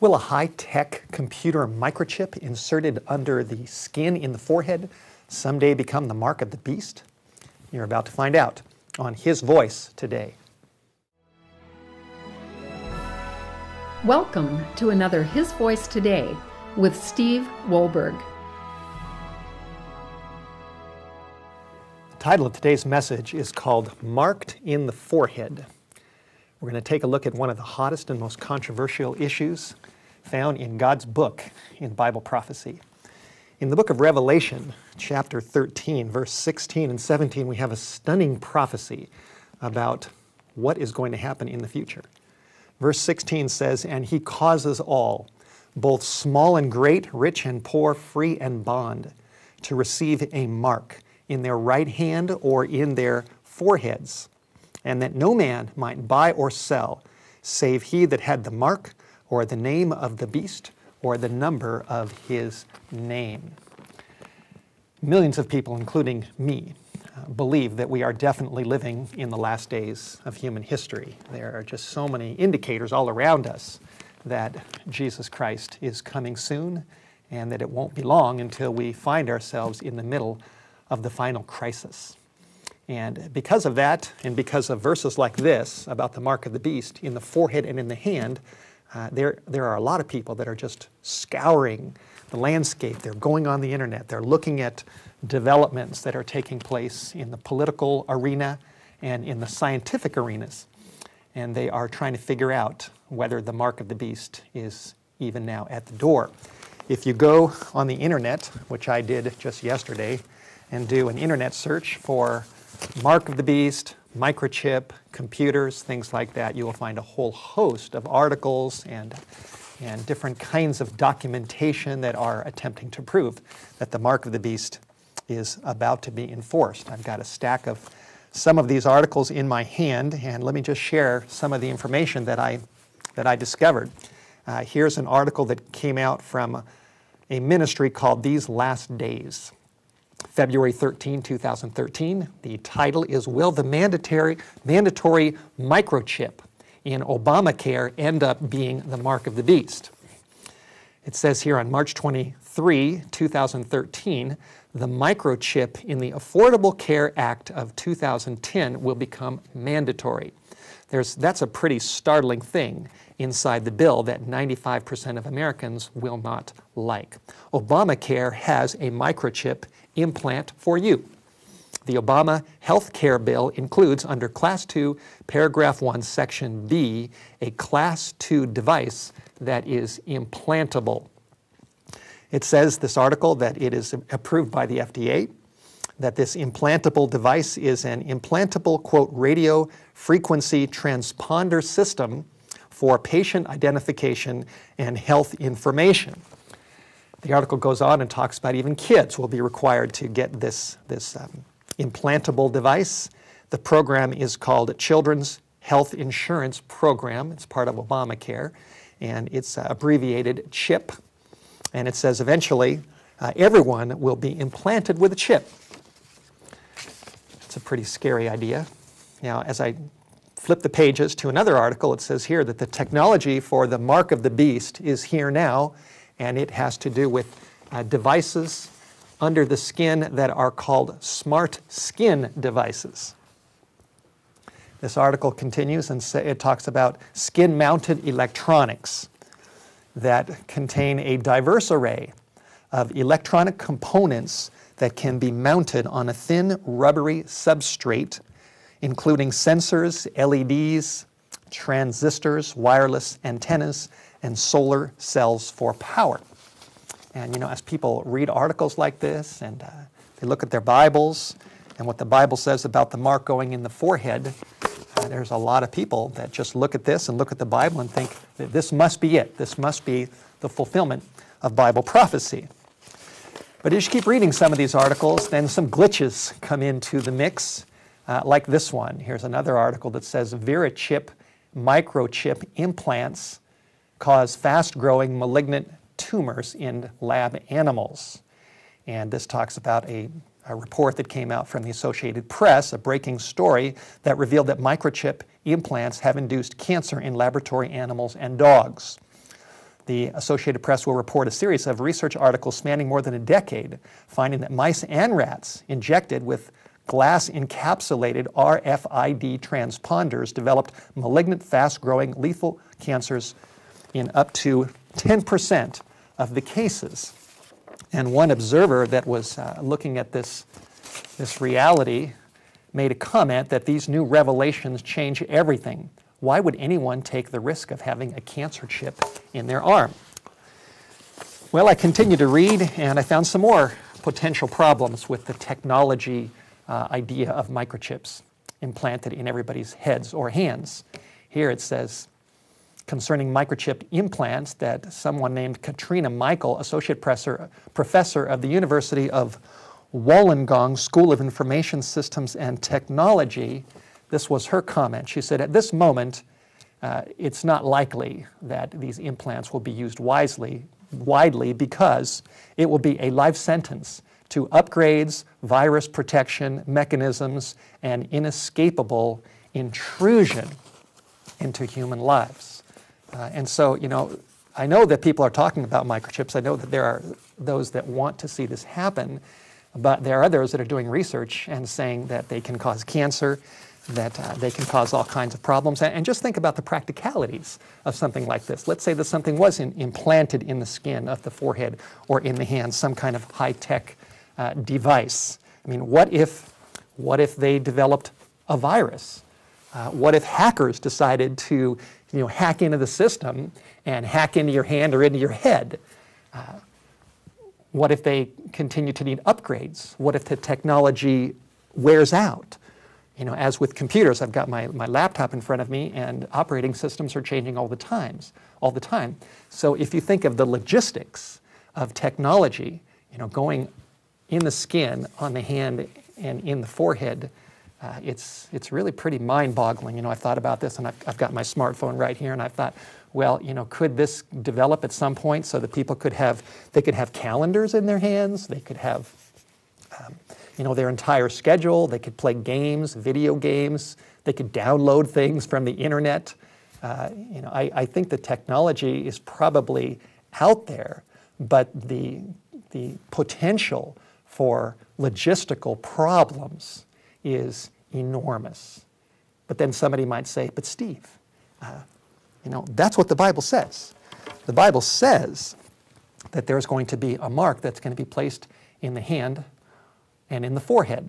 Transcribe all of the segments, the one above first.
Will a high-tech computer microchip inserted under the skin in the forehead someday become the mark of the beast? You're about to find out on His Voice today. Welcome to another His Voice Today with Steve Wohlberg. The title of today's message is called Marked in the Forehead. We're going to take a look at one of the hottest and most controversial issues found in God's book in Bible prophecy. In the book of Revelation, chapter 13, verse 16 and 17, we have a stunning prophecy about what is going to happen in the future. Verse 16 says, And he causes all, both small and great, rich and poor, free and bond, to receive a mark in their right hand or in their foreheads, and that no man might buy or sell, save he that had the mark or the name of the beast or the number of his name. Millions of people, including me, uh, believe that we are definitely living in the last days of human history. There are just so many indicators all around us that Jesus Christ is coming soon and that it won't be long until we find ourselves in the middle of the final crisis. And because of that, and because of verses like this about the mark of the beast in the forehead and in the hand, uh, there, there are a lot of people that are just scouring the landscape. They're going on the internet. They're looking at developments that are taking place in the political arena and in the scientific arenas. And they are trying to figure out whether the mark of the beast is even now at the door. If you go on the internet, which I did just yesterday, and do an internet search for mark of the beast, microchip, computers, things like that, you will find a whole host of articles and, and different kinds of documentation that are attempting to prove that the mark of the beast is about to be enforced. I've got a stack of some of these articles in my hand, and let me just share some of the information that I, that I discovered. Uh, here's an article that came out from a ministry called These Last Days. February 13, 2013. The title is Will the Mandatory, mandatory Microchip in Obamacare End Up Being the Mark of the Beast? It says here on March 23, 2013, the microchip in the Affordable Care Act of 2010 will become mandatory. There's, that's a pretty startling thing inside the bill that 95% of Americans will not like. Obamacare has a microchip implant for you. The Obama health care bill includes, under Class 2, Paragraph 1, Section B, a Class 2 device that is implantable. It says, this article, that it is approved by the FDA, that this implantable device is an implantable, quote, radio frequency transponder system for patient identification and health information. The article goes on and talks about even kids will be required to get this, this um, implantable device. The program is called Children's Health Insurance Program. It's part of Obamacare, and it's uh, abbreviated CHIP. And it says eventually uh, everyone will be implanted with a chip. It's a pretty scary idea. Now, as I flip the pages to another article, it says here that the technology for the mark of the beast is here now and it has to do with uh, devices under the skin that are called smart skin devices. This article continues and it talks about skin mounted electronics that contain a diverse array of electronic components that can be mounted on a thin rubbery substrate, including sensors, LEDs, transistors, wireless antennas, and solar cells for power. And you know, as people read articles like this and uh, they look at their Bibles and what the Bible says about the mark going in the forehead, uh, there's a lot of people that just look at this and look at the Bible and think that this must be it. This must be the fulfillment of Bible prophecy. But as you keep reading some of these articles, then some glitches come into the mix, uh, like this one. Here's another article that says VeriChip microchip implants cause fast growing malignant tumors in lab animals. And this talks about a, a, report that came out from the Associated Press, a breaking story that revealed that microchip implants have induced cancer in laboratory animals and dogs. The Associated Press will report a series of research articles spanning more than a decade, finding that mice and rats injected with glass encapsulated RFID transponders developed malignant, fast growing, lethal cancers in up to 10% of the cases. And one observer that was uh, looking at this, this reality made a comment that these new revelations change everything. Why would anyone take the risk of having a cancer chip in their arm? Well, I continued to read and I found some more potential problems with the technology uh, idea of microchips implanted in everybody's heads or hands. Here it says concerning microchip implants that someone named Katina Michael, associate professor, professor of the University of Wollongong School of Information Systems and Technology, this was her comment. She said, At this moment, uh, it's not likely that these implants will be used wisely, widely because it will be a life sentence to upgrades, virus protection mechanisms, and inescapable intrusion into human lives. Uh, and so, you know, I know that people are talking about microchips. I know that there are those that want to see this happen, but there are others that are doing research and saying that they can cause cancer, that uh, they can cause all kinds of problems. And, and, just think about the practicalities of something like this. Let's say that something was in, implanted in the skin of the forehead or in the hand, some kind of high-tech uh, device. I mean, what if, what if they developed a virus? Uh, what if hackers decided to you know, hack into the system and hack into your hand or into your head? Uh, what if they continue to need upgrades? What if the technology wears out? You know, as with computers, I've got my, my laptop in front of me and operating systems are changing all the times, all the time. So if you think of the logistics of technology, you know, going in the skin, on the hand, and in the forehead, uh, it's, it's really pretty mind-boggling. You know, I've thought about this, and I've, I've got my smartphone right here, and I've thought, well, you know, could this develop at some point so that people could have, they could have calendars in their hands, they could have, um, you know, their entire schedule, they could play games, video games, they could download things from the internet. Uh, you know, I, I think the technology is probably out there, but the, the potential for logistical problems is enormous. But then somebody might say, but Steve, uh, you know, that's what the Bible says. The Bible says that there's going to be a mark that's going to be placed in the hand and in the forehead.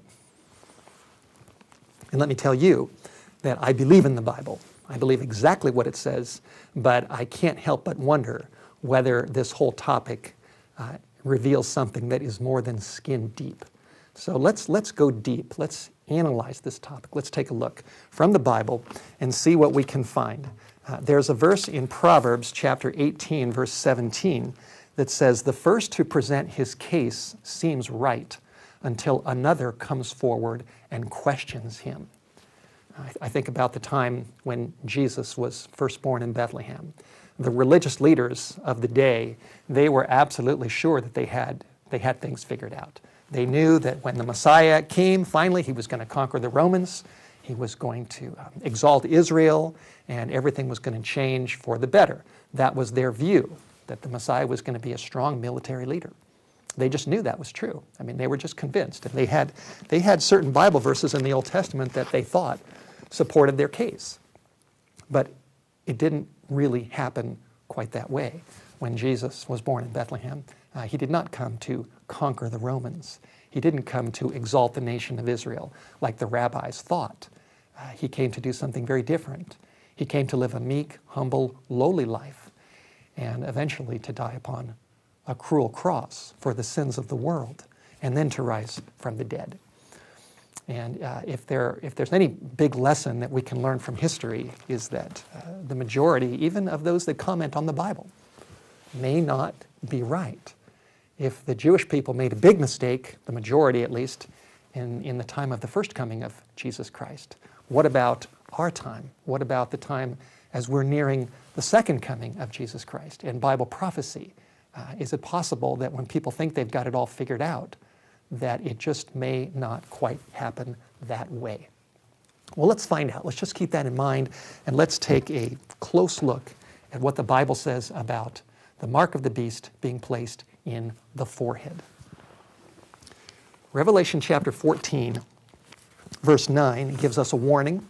And let me tell you that I believe in the Bible. I believe exactly what it says, but I can't help but wonder whether this whole topic uh, reveals something that is more than skin deep. So let's, let's go deep. Let's analyze this topic. Let's take a look from the Bible and see what we can find. Uh, there's a verse in Proverbs chapter 18, verse 17, that says, The first to present his case seems right until another comes forward and questions him. I, I think about the time when Jesus was first born in Bethlehem. The religious leaders of the day, they were absolutely sure that they had, they had things figured out. They knew that when the Messiah came, finally, he was going to conquer the Romans, he was going to um, exalt Israel, and everything was going to change for the better. That was their view, that the Messiah was going to be a strong military leader. They just knew that was true. I mean, they were just convinced. And they had, they had certain Bible verses in the Old Testament that they thought supported their case. But it didn't really happen quite that way. When Jesus was born in Bethlehem, uh, he did not come to conquer the Romans. He didn't come to exalt the nation of Israel like the rabbis thought. Uh, he came to do something very different. He came to live a meek, humble, lowly life, and eventually to die upon a cruel cross for the sins of the world, and then to rise from the dead. And uh, if, there, if there's any big lesson that we can learn from history, is that uh, the majority, even of those that comment on the Bible, may not be right if the Jewish people made a big mistake, the majority at least, in, in the time of the first coming of Jesus Christ, what about our time? What about the time as we're nearing the second coming of Jesus Christ and Bible prophecy? Uh, is it possible that when people think they've got it all figured out, that it just may not quite happen that way? Well, let's find out. Let's just keep that in mind and let's take a close look at what the Bible says about the mark of the beast being placed in the forehead. Revelation chapter 14, verse 9, gives us a warning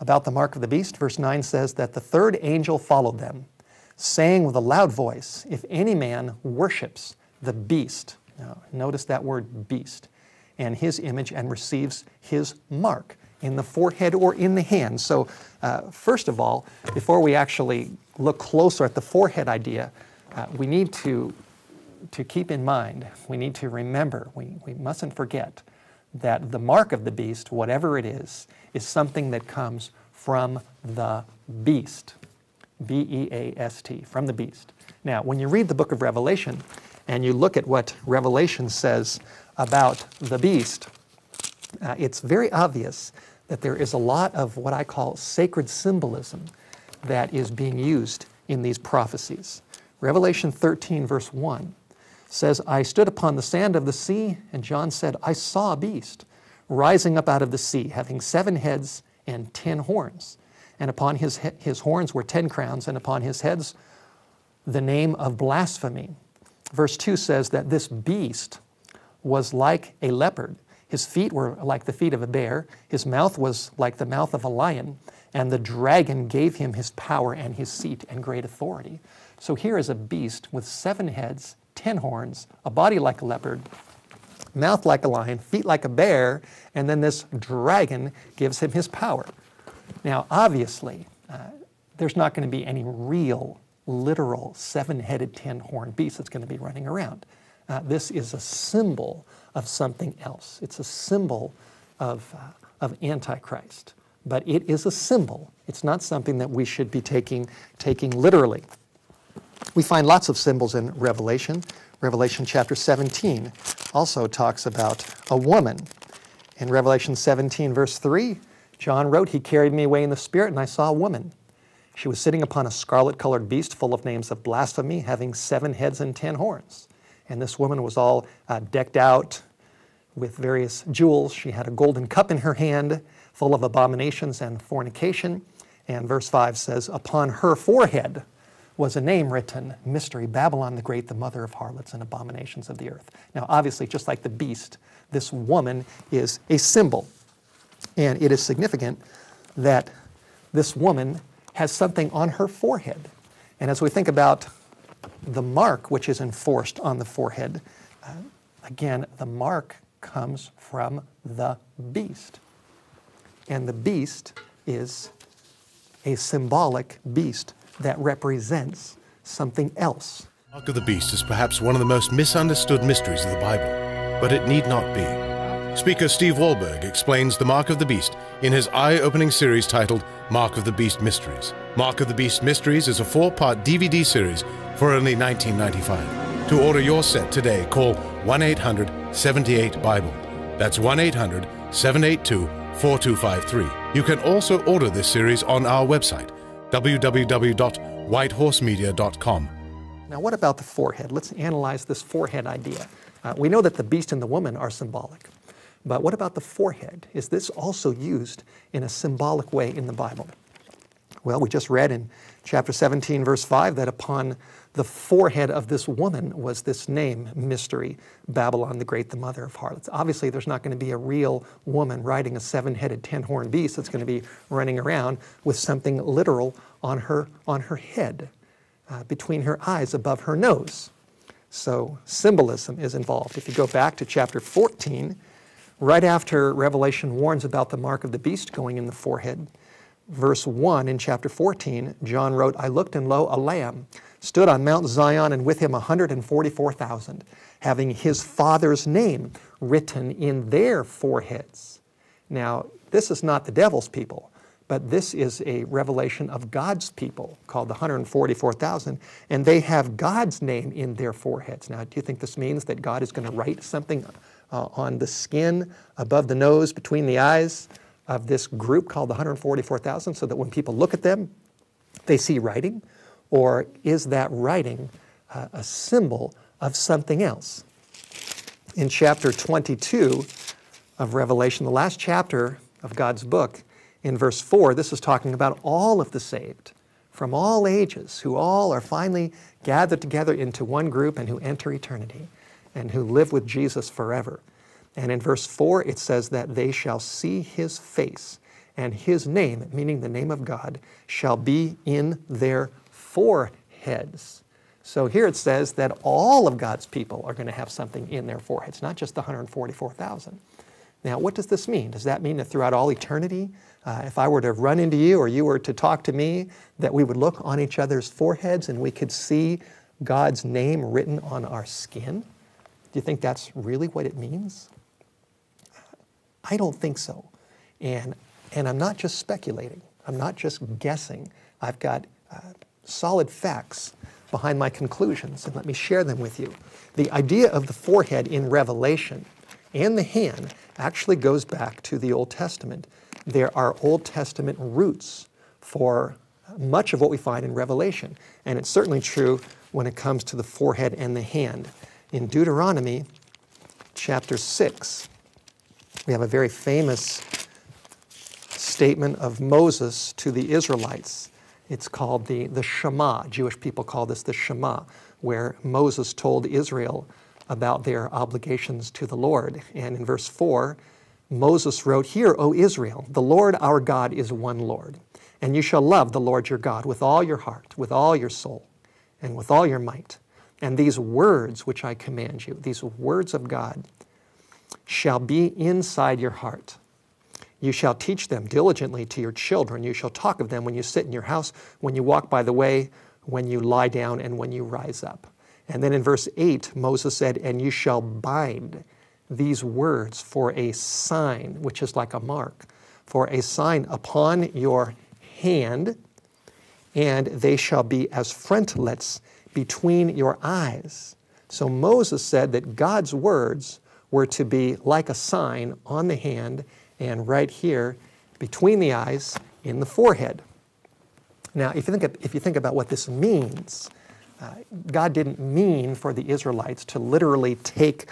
about the mark of the beast. Verse 9 says that the third angel followed them, saying with a loud voice, If any man worships the beast, now notice that word beast, and his image and receives his mark in the forehead or in the hand. So, uh, first of all, before we actually look closer at the forehead idea, uh, we need to, to keep in mind, we need to remember, we, we mustn't forget that the mark of the beast, whatever it is, is something that comes from the beast. B E A S T, from the beast. Now, when you read the book of Revelation and you look at what Revelation says about the beast, uh, it's very obvious that there is a lot of what I call sacred symbolism that is being used in these prophecies. Revelation 13, verse 1 says, I stood upon the sand of the sea, and John said, I saw a beast rising up out of the sea, having seven heads and ten horns. And upon his, his horns were ten crowns, and upon his heads the name of blasphemy. Verse 2 says that this beast was like a leopard. His feet were like the feet of a bear, his mouth was like the mouth of a lion, and the dragon gave him his power and his seat and great authority. So here is a beast with seven heads, ten horns, a body like a leopard, mouth like a lion, feet like a bear, and then this dragon gives him his power. Now, obviously, uh, there's not going to be any real, literal, seven headed, ten horned beast that's going to be running around. Uh, this is a symbol of something else. It's a symbol of, uh, of Antichrist. But it is a symbol. It's not something that we should be taking, taking literally. We find lots of symbols in Revelation. Revelation chapter 17 also talks about a woman. In Revelation 17, verse 3, John wrote, He carried me away in the Spirit, and I saw a woman. She was sitting upon a scarlet colored beast full of names of blasphemy, having seven heads and ten horns. And this woman was all uh, decked out with various jewels. She had a golden cup in her hand, full of abominations and fornication. And verse 5 says, Upon her forehead was a name written Mystery, Babylon the Great, the mother of harlots and abominations of the earth. Now, obviously, just like the beast, this woman is a symbol. And it is significant that this woman has something on her forehead. And as we think about the mark which is enforced on the forehead, uh, again, the mark comes from the beast. And the beast is a symbolic beast that represents something else. Mark of the Beast is perhaps one of the most misunderstood mysteries of the Bible, but it need not be. Speaker Steve Wohlberg explains the Mark of the Beast in his eye opening series titled Mark of the Beast Mysteries. Mark of the Beast Mysteries is a four part DVD series for only $19.95. To order your set today, call 1 800 78 Bible. That's 1 800 782 4253. You can also order this series on our website, www.whitehorsemedia.com. Now, what about the forehead? Let's analyze this forehead idea. Uh, we know that the beast and the woman are symbolic, but what about the forehead? Is this also used in a symbolic way in the Bible? Well, we just read in chapter 17, verse 5, that upon the forehead of this woman was this name, Mystery, Babylon the Great, the mother of harlots. Obviously, there's not going to be a real woman riding a seven headed, ten horned beast that's going to be running around with something literal on her, on her head, uh, between her eyes, above her nose. So, symbolism is involved. If you go back to chapter 14, right after Revelation warns about the mark of the beast going in the forehead, verse 1 in chapter 14, John wrote, I looked and lo, a lamb stood on Mount Zion and with him 144,000, having his father's name written in their foreheads. Now, this is not the devil's people, but this is a revelation of God's people called the 144,000, and they have God's name in their foreheads. Now, do you think this means that God is going to write something uh, on the skin, above the nose, between the eyes of this group called the 144,000 so that when people look at them, they see writing? Or is that writing uh, a symbol of something else? In chapter 22 of Revelation, the last chapter of God's book, in verse 4, this is talking about all of the saved from all ages who all are finally gathered together into one group and who enter eternity and who live with Jesus forever. And in verse 4, it says that they shall see his face, and his name, meaning the name of God, shall be in their foreheads. So here it says that all of God's people are going to have something in their foreheads, not just the 144,000. Now, what does this mean? Does that mean that throughout all eternity, uh, if I were to run into you or you were to talk to me, that we would look on each other's foreheads and we could see God's name written on our skin? Do you think that's really what it means? I don't think so. And, and I'm not just speculating, I'm not just guessing. I've got uh, solid facts behind my conclusions, and let me share them with you. The idea of the forehead in Revelation and the hand actually goes back to the Old Testament. There are Old Testament roots for much of what we find in Revelation, and it's certainly true when it comes to the forehead and the hand. In Deuteronomy chapter 6, we have a very famous statement of Moses to the Israelites. It's called the, the Shema. Jewish people call this the Shema, where Moses told Israel about their obligations to the Lord. And in verse 4, Moses wrote, Hear, O Israel, the Lord our God is one Lord, and you shall love the Lord your God with all your heart, with all your soul, and with all your might. And these words which I command you, these words of God, shall be inside your heart. You shall teach them diligently to your children. You shall talk of them when you sit in your house, when you walk by the way, when you lie down, and when you rise up. And then in verse 8, Moses said, And you shall bind these words for a sign, which is like a mark, for a sign upon your hand, and they shall be as frontlets between your eyes. So Moses said that God's words were to be like a sign on the hand and right here between the eyes in the forehead. Now, if you think, if you think about what this means, uh, God didn't mean for the Israelites to literally take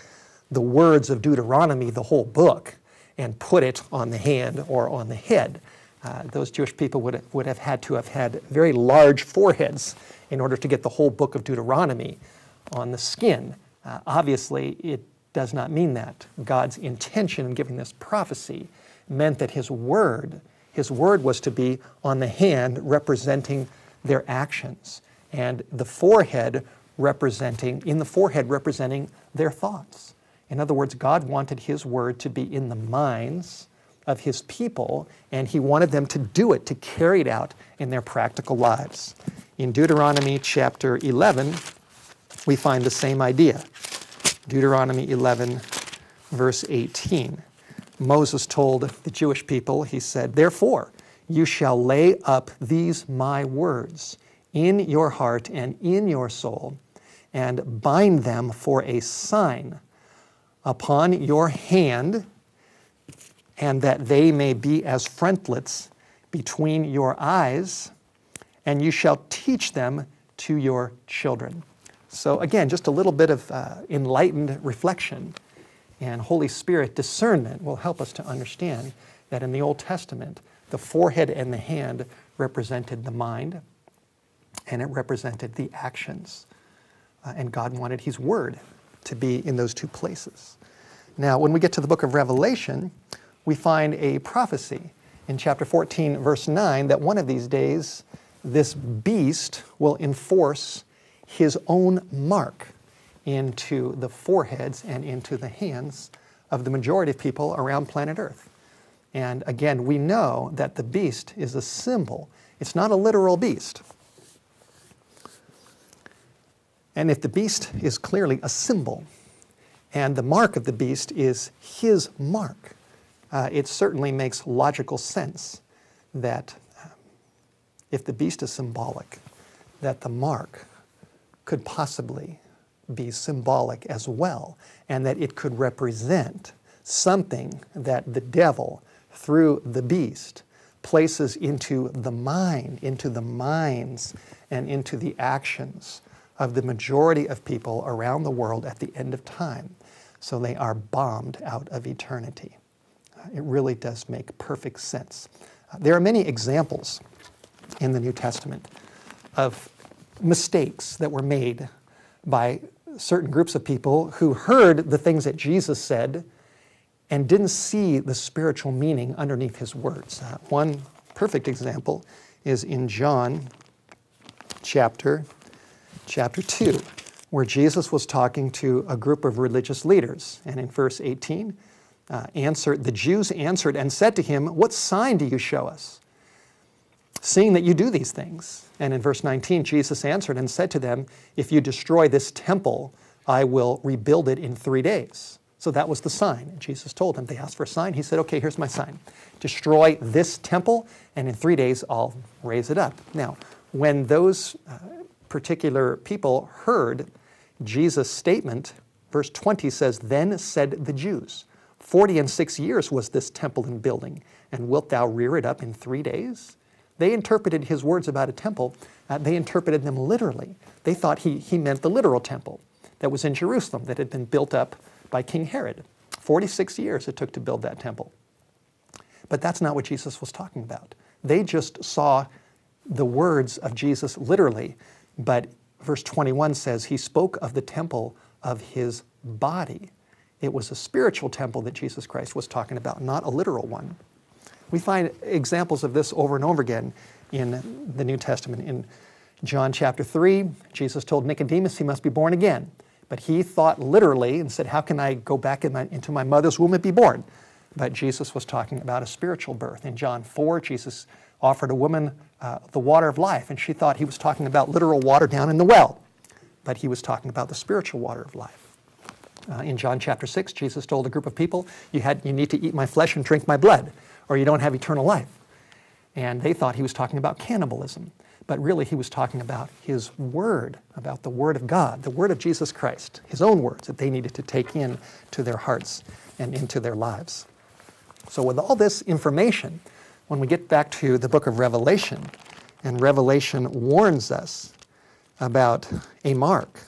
the words of Deuteronomy, the whole book, and put it on the hand or on the head. Uh, those Jewish people would, would have had to have had very large foreheads in order to get the whole book of Deuteronomy on the skin. Uh, obviously, it does not mean that. God's intention in giving this prophecy meant that His word, His word was to be on the hand representing their actions, and the forehead representing, in the forehead representing their thoughts. In other words, God wanted His word to be in the minds of His people, and He wanted them to do it, to carry it out in their practical lives. In Deuteronomy chapter 11, we find the same idea. Deuteronomy 11, verse 18. Moses told the Jewish people, he said, Therefore, you shall lay up these my words in your heart and in your soul, and bind them for a sign upon your hand, and that they may be as frontlets between your eyes, and you shall teach them to your children. So, again, just a little bit of uh, enlightened reflection and Holy Spirit discernment will help us to understand that in the Old Testament, the forehead and the hand represented the mind and it represented the actions. Uh, and God wanted His Word to be in those two places. Now, when we get to the book of Revelation, we find a prophecy in chapter 14, verse 9, that one of these days this beast will enforce his own mark into the foreheads and into the hands of the majority of people around planet Earth. And again, we know that the beast is a symbol, it's not a literal beast. And if the beast is clearly a symbol, and the mark of the beast is his mark, uh, it certainly makes logical sense that uh, if the beast is symbolic, that the mark could possibly be symbolic as well, and that it could represent something that the devil, through the beast, places into the mind, into the minds, and into the actions of the majority of people around the world at the end of time. So they are bombed out of eternity. Uh, it really does make perfect sense. Uh, there are many examples in the New Testament of mistakes that were made by certain groups of people who heard the things that Jesus said and didn't see the spiritual meaning underneath his words. Uh, one perfect example is in John chapter chapter 2 where Jesus was talking to a group of religious leaders and in verse 18 uh, answered the Jews answered and said to him what sign do you show us seeing that you do these things and in verse 19 Jesus answered and said to them if you destroy this temple I will rebuild it in 3 days so that was the sign. And Jesus told them, they asked for a sign. He said, okay, here's my sign. Destroy this temple, and in three days I'll raise it up. Now, when those uh, particular people heard Jesus' statement, verse 20 says, Then said the Jews, Forty and six years was this temple in building, and wilt thou rear it up in three days? They interpreted his words about a temple, uh, they interpreted them literally. They thought he, he meant the literal temple that was in Jerusalem that had been built up by King Herod. 46 years it took to build that temple. But that's not what Jesus was talking about. They just saw the words of Jesus literally, but verse 21 says he spoke of the temple of his body. It was a spiritual temple that Jesus Christ was talking about, not a literal one. We find examples of this over and over again in the New Testament. In John chapter 3, Jesus told Nicodemus he must be born again. But he thought literally and said, How can I go back in my, into my mother's womb and be born? But Jesus was talking about a spiritual birth. In John 4, Jesus offered a woman uh, the water of life, and she thought he was talking about literal water down in the well. But he was talking about the spiritual water of life. Uh, in John chapter 6, Jesus told a group of people, you, had, you need to eat my flesh and drink my blood, or you don't have eternal life. And they thought he was talking about cannibalism but really he was talking about his word, about the word of God, the word of Jesus Christ, his own words that they needed to take in to their hearts and into their lives. So, with all this information, when we get back to the book of Revelation, and Revelation warns us about a mark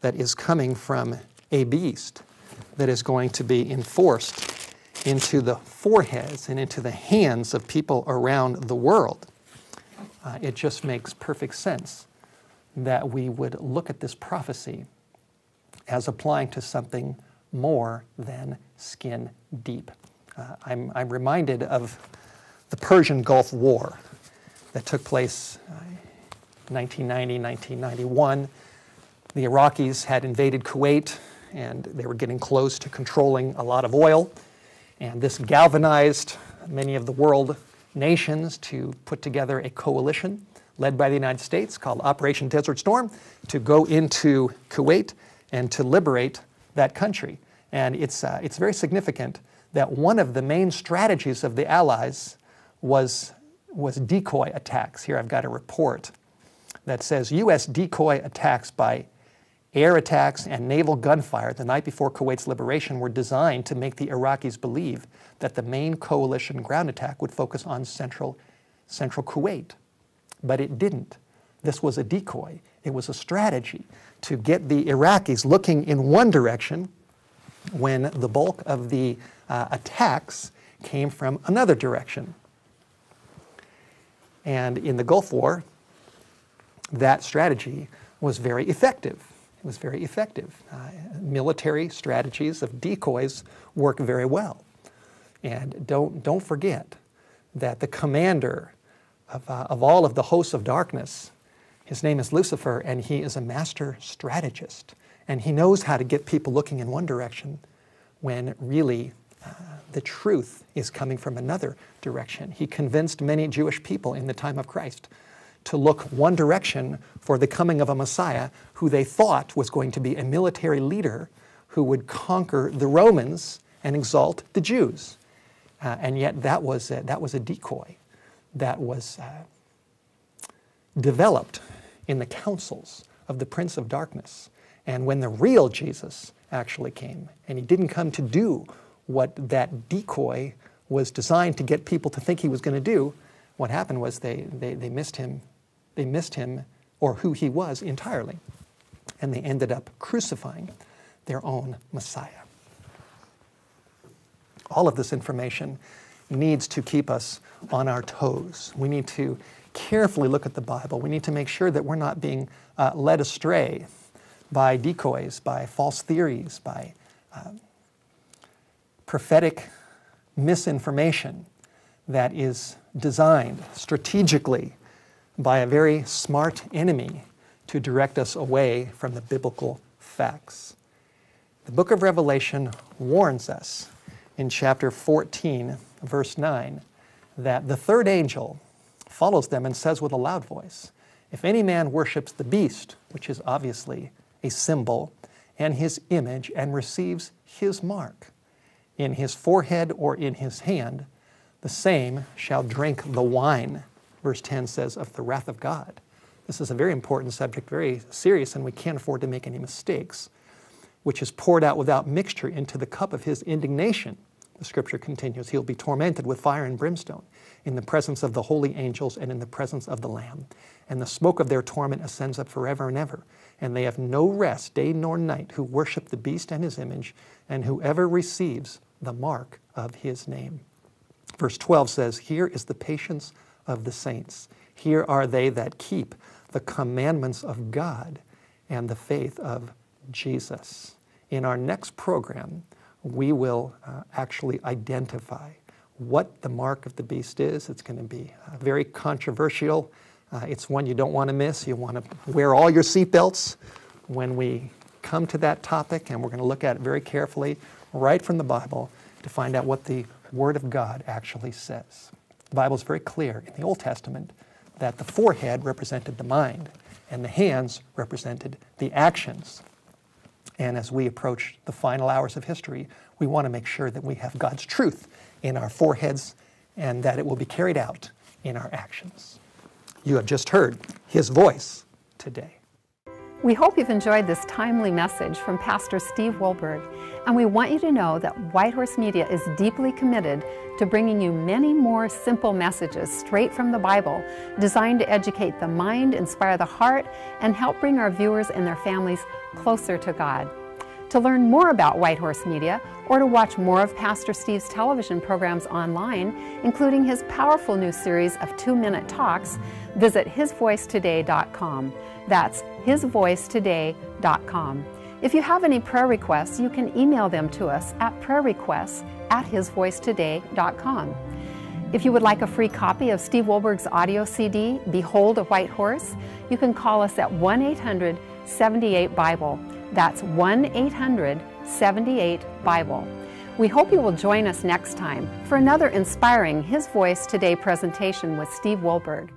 that is coming from a beast that is going to be enforced into the foreheads and into the hands of people around the world uh, it just makes perfect sense that we would look at this prophecy as applying to something more than skin deep. Uh, I'm, I'm, reminded of the Persian Gulf War that took place uh, 1990, 1991. The Iraqis had invaded Kuwait and they were getting close to controlling a lot of oil. And this galvanized many of the world nations to put together a coalition led by the United States called Operation Desert Storm to go into Kuwait and to liberate that country. And it's, uh, it's very significant that one of the main strategies of the Allies was, was decoy attacks. Here I've got a report that says U.S. decoy attacks by air attacks and naval gunfire the night before Kuwait's liberation were designed to make the Iraqis believe that the main coalition ground attack would focus on central, central Kuwait. But it didn't. This was a decoy. It was a strategy to get the Iraqis looking in one direction when the bulk of the uh, attacks came from another direction. And in the Gulf War, that strategy was very effective. It was very effective. Uh, military strategies of decoys work very well. And don't, don't forget that the commander of, uh, of all of the hosts of darkness, his name is Lucifer, and he is a master strategist. And he knows how to get people looking in one direction when really uh, the truth is coming from another direction. He convinced many Jewish people in the time of Christ to look one direction for the coming of a Messiah who they thought was going to be a military leader who would conquer the Romans and exalt the Jews. Uh, and yet that was, a, that was a decoy that was uh, developed in the councils of the Prince of Darkness. And when the real Jesus actually came, and he didn't come to do what that decoy was designed to get people to think he was going to do, what happened was they, they, they missed him, they missed him or who he was entirely. And they ended up crucifying their own Messiah all of this information needs to keep us on our toes. We need to carefully look at the Bible. We need to make sure that we're not being uh, led astray by decoys, by false theories, by uh, prophetic misinformation that is designed strategically by a very smart enemy to direct us away from the biblical facts. The book of Revelation warns us in chapter 14, verse 9, that the third angel follows them and says with a loud voice, If any man worships the beast, which is obviously a symbol, and his image, and receives his mark in his forehead or in his hand, the same shall drink the wine, verse 10 says, of the wrath of God. This is a very important subject, very serious, and we can't afford to make any mistakes, which is poured out without mixture into the cup of his indignation. The scripture continues, He'll be tormented with fire and brimstone in the presence of the holy angels and in the presence of the Lamb. And the smoke of their torment ascends up forever and ever. And they have no rest, day nor night, who worship the beast and his image, and whoever receives the mark of his name. Verse 12 says, Here is the patience of the saints. Here are they that keep the commandments of God and the faith of Jesus. In our next program, we will uh, actually identify what the mark of the beast is. It's going to be uh, very controversial. Uh, it's one you don't want to miss. You want to wear all your seatbelts when we come to that topic, and we're going to look at it very carefully right from the Bible to find out what the Word of God actually says. The Bible is very clear in the Old Testament that the forehead represented the mind and the hands represented the actions. And as we approach the final hours of history, we want to make sure that we have God's truth in our foreheads and that it will be carried out in our actions. You have just heard His voice today. We hope you've enjoyed this timely message from Pastor Steve Wohlberg, and we want you to know that Whitehorse Media is deeply committed to bringing you many more simple messages straight from the Bible, designed to educate the mind, inspire the heart, and help bring our viewers and their families closer to God. To learn more about Whitehorse Media or to watch more of Pastor Steve's television programs online, including his powerful new series of two minute talks, visit hisvoicetoday.com. That's hisvoicetoday.com. If you have any prayer requests, you can email them to us at prayerrequests at hisvoicetoday.com. If you would like a free copy of Steve Wohlberg's audio CD, Behold a White Horse, you can call us at 1 800 78 Bible. That's 1 800 78 Bible. We hope you will join us next time for another inspiring His Voice Today presentation with Steve Wohlberg.